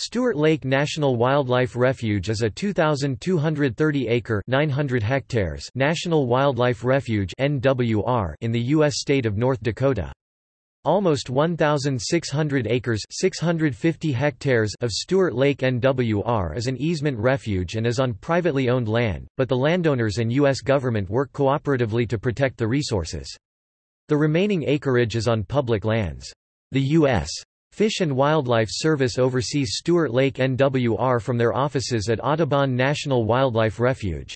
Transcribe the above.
Stewart Lake National Wildlife Refuge is a 2,230-acre (900 hectares) national wildlife refuge (NWR) in the U.S. state of North Dakota. Almost 1,600 acres 650 hectares of Stewart Lake NWR is an easement refuge and is on privately owned land, but the landowners and U.S. government work cooperatively to protect the resources. The remaining acreage is on public lands. The U.S. Fish and Wildlife Service oversees Stewart Lake NWR from their offices at Audubon National Wildlife Refuge.